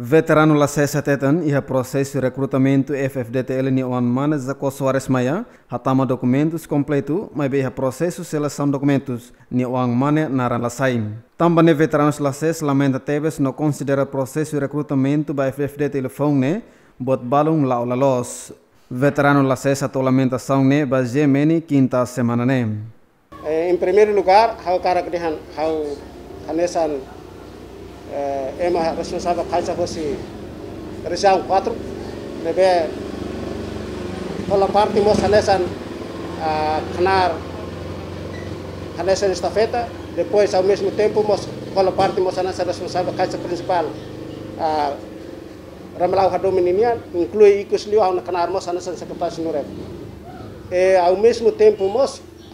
Veterano la sesa tetan iha processo recrutamento FFDTL ni on mana Zaco Soares Maya hatama documentos completo mas iha processo seleção documentos ni on mana naran la saim. Também veteranos la ses lamenta tebes no considera processo recrutamento ba FFDTL ne bot balung la ola los. Veterano la sesa to lamentação ne ba gemeni quinta semana ne. Em primeiro lugar, hau que hau hanesan eh, é, é ema responsável kaisa hosi risang patru nebe kolam parti mo salesan canar salesan estafeta. Depois ao mesmo tempo mo kolam parti mo salesan responsável kaisa principal ramalau hadomininian inclui ikus liu ao canar mo salesan secretário senhorep e ao mesmo tempo mo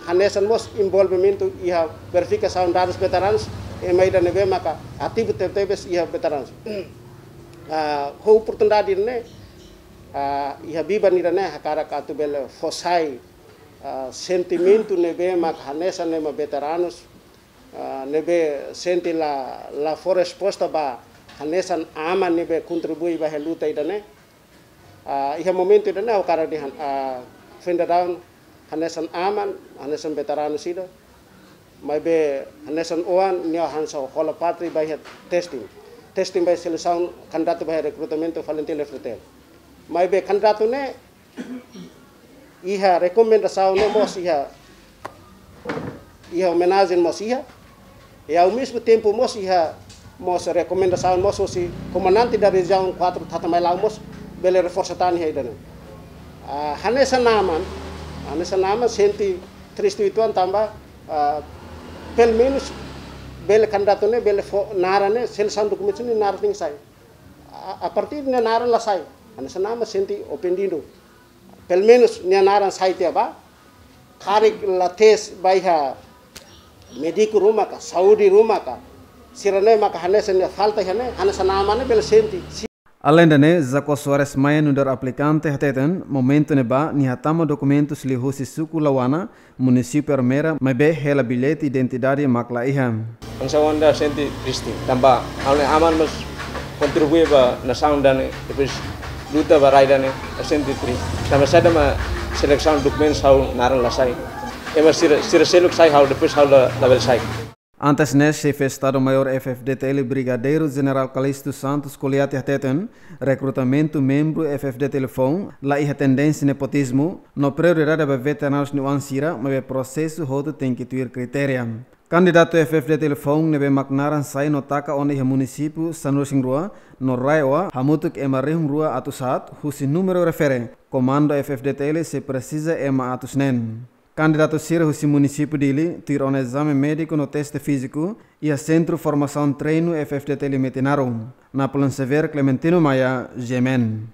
hanesan mo envolvimento e verificação dados veteranos e maida nebe maka ativo tetebes iha veterans uh, ho oportunidade ne uh, iha biba ni ne hakara ka tu bele fosai sentimento nebe maka hanesa nema veteranos uh, nebe senti la la for resposta ba hanesan ama nebe contribui ba heluta idane uh, iha momento idane hakara di uh, fenda down hanesan aman hanesan veteranos ida mai be hanesan oan nia hansa hola patri by het testing. Testing by seleção candidato by recrutamento Valentim Lefretel mai be candidato ne iha recomendação no mos iha iha homenagem mos iha. E ao mesmo tempo mos iha mos recomendação mos si comandante da região 4 tatamai lau mos bele reforça tani haidana uh, hanesa naman hanesa naman senti tristuituan tambah uh, pelo menos bele candidato ne bele nara ne seleção documento ne nara ting sai a, partir ne nara la sai ana sanama senti opendindo pelo menos ne nara sai te ba kharik la tes baiha medico rumah ka saudi rumah ka. Sirane maka hanesa ne falta hane hanesa nama ne senti Além Soares Maia no dar aplicante hateten, momento ne ba, ni hatama documentos li husi suku lawana, município armera, mas be hela bilhete identidade makla iha. Ang sa wanda senti tristi, tamba, aune aman mas contribui ba na sound dan depois luta ba rai dan senti tristi. Tamba sada ma seleção documentos hau naran lasai. Ema sira sira seluk sai hau depois hau la level sai. Antes né, chefe Estado-Maior FFDTL Brigadeiro General Calixto Santos Coliati Hateten, recrutamento membro FFD Telefone, lá e tendência nepotismo, no prioridade para veteranos no Ansira, mas o processo rodo tem que ter critério. Candidato FFD Telefone nebe maknaran sai no taka onde o município Sanurusing Rua, no Raiwa, hamutuk ema rehum rua atusat, husi número refere, comando FFDTL se precisa ema atusnen. Candidato Ciro Husi município dele tirou um exame médico no teste físico e a Centro Formação Treino FFDT Limitinarum, na Plan Severo Clementino Maia, Gemen.